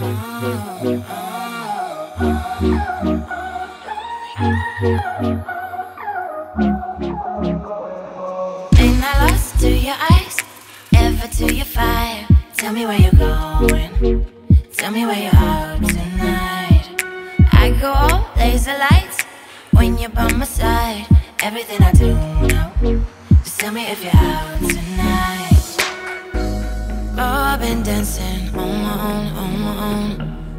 Ain't I lost to your eyes, ever to your fire? Tell me where you're going. Tell me where you're out tonight. I go all laser lights when you're by my side. Everything I do now, just tell me if you're out tonight. Oh, I've been dancing on my own,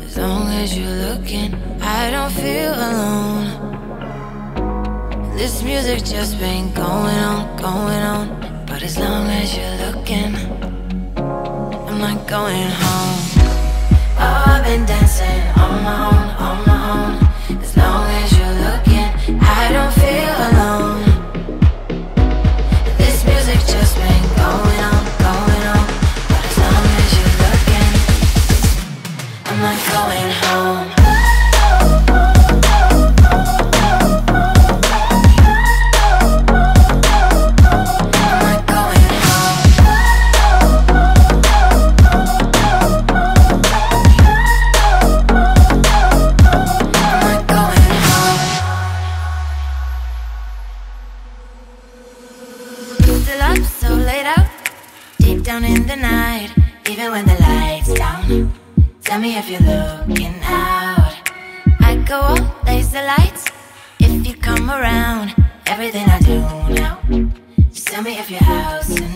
As long as you're looking, I don't feel alone. This music just been going on, going on. But as long as you're looking, I'm not going home. Oh, I've been dancing down in the night, even when the lights down. Tell me if you're looking out. I go all laser lights if you come around. Everything I do now, just tell me if you're tonight.